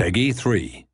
Peggy 3.